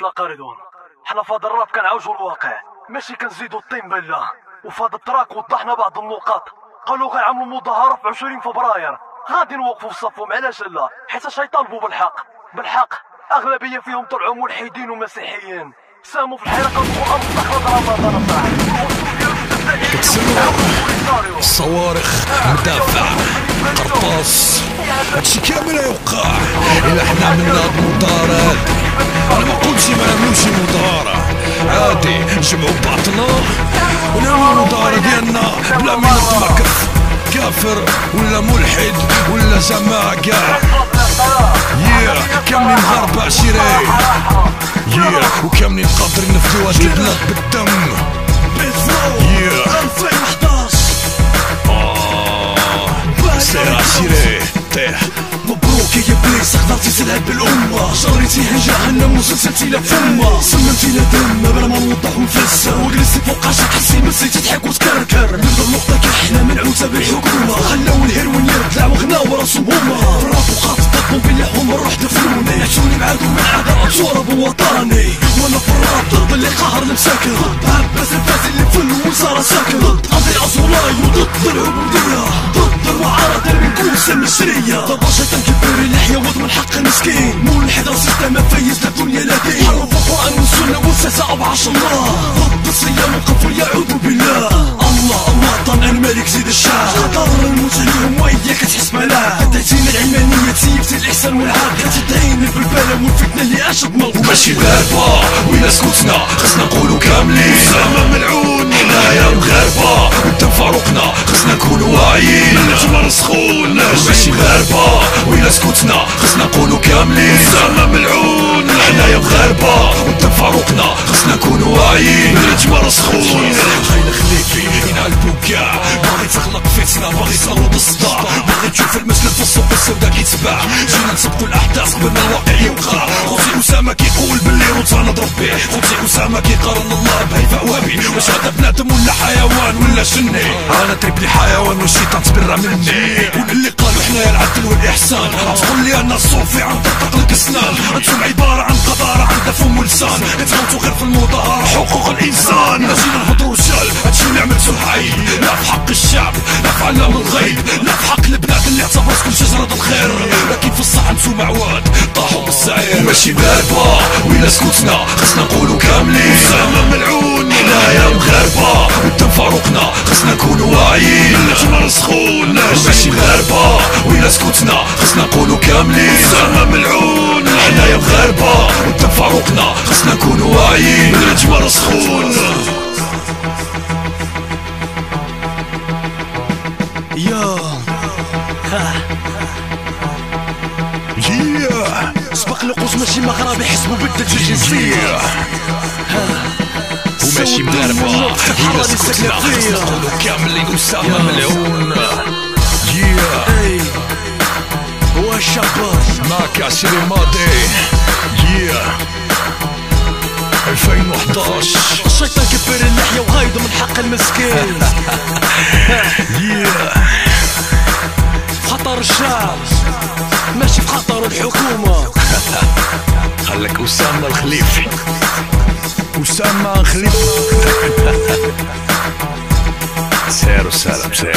تلاقى رضوان حنا هذا الراب كنعاوجوا الواقع. ماشي كنزيدوا الطين وفي هذا التراك وضحنا بعض النقاط. قالوا غيعملوا مظاهرة في 20 فبراير. غادي نوقفوا في صفهم. علاش لا؟ حيت يطالبوا بالحق. بالحق. أغلبية فيهم طلعوا ملحدين ومسيحيين. ساهموا في الحرقة والقرآن مستخلص رمضان. كتسمعوا الصواريخ مدافع قرطاس. هادشي كامل يوقع. إلا حنا منا هاد المدارات نجمعو بعضنا ونعملو المدارة ديالنا بلا ما نطمع كافر ولا ملحد ولا جماعة كاع كاملين مغاربة عشيري وكاملين قادرين نفديو هاد البلاد بالدم. يا تلعب بالأمة. جريتيها جهنم وسلسلتي لها فمة. سممتي لها دم بلا ما نوضح ونفسر وجلستي فوق عشان تحسي نسيتي تضحك وتكركر. من النقطة كحنا منعوتة بالحكومة خلاو الهيروين يرجع وغنى وراسهم هما الراب وخاط ضدهم باللحوم الروح دفنوني يعشوني بعادو من عدا أطوار وطني وأنا في الراب ضد اللي قهر المساكن ضد عباس الفاز اللي في الوزارة ساكن. ضد قضي عصولاي وضد العبودية ضد المعارضة اللي بنكون سمشرية ضد الشيطان كبير اللحية وضمن حق المسكين. ملحد راسيستا ما فيز للدنيا لا دين. حرف القرآن والسنة والساسة بعرش الله. ضد الصيام والقفل يعوذ بالله. الله الوطن الملك زيد الشعب خطر الموت عليهم وياك تحس ملاك تعطينا العلمانية تسيبتي الإحسان والعدل كتدعيني بالبلا والفتنة اللي أشد موت. وماشي غاربة وإلا سكتنا خصنا نقولو كاملين. زعما ملعون. حنايا مغاربة والدم فاروقنا خصنا نكونو واعيين النجمة رسخون وماشي غاربة وإلا سكتنا خصنا نقولو كاملين. زعما ملعون. حنايا مغاربة والدم فاروقنا خصنا نكونو واعيين. النجمة رسخون خايل خليفي ينعلبو كاع باغي تخلق فتنة باغي تنوض الصداع. باغي تشوف المسلم في السوق السوداء كيتباع. جينا نسبقو الأحداث قبل ما الواقع يوقع. خوتي أسامة كيقول ولا جني تريبلي حيوان والشيطان تبرى مني. واللي قالوا حنايا العدل والإحسان تقول لي أنا الصوفي تطلق لك أسنان أنتم عبارة عن قذارة عندها فم ولسان تفوتوا غير في المظاهرة حقوق الإنسان. جينا نهضروا رجال. هادشي اللي عملتو حي لا في حق الشعب لا في علام الغيب. لا في حق البلاد اللي اعتبرت كل شجرة الخير. لكن في الصح أنتم عواد. طاحوا بالسعير. ماشي غاربة وإلا سكتنا خصنا نقولوا كاملين. زعما ملعون. حنايا مغاربة فاروقنا خصنا نكونوا واعيين. النجمة رسخون ماشي غاربة وإلا سكتنا خصنا نقولوا كاملين. زعما ملعون. حنايا مغاربة. فاروقنا خصنا نكونوا واعيين. النجمة رسخون يا. سبق القوس ماشي مغربي حسبوا بدل الجنسية وماشي مغاربة ولا سكتنا خصنا نقولوا كاملين أسامة ملعون. والشباب معك عشري ماضي. يا 2011 الشيطان كبر اللحية وغايض من حق المسكين. يا خطر الشعب. ماشي في خطر الحكومة. خلك أسامة الخليفي. أسامة الخليفي سير وسلام سير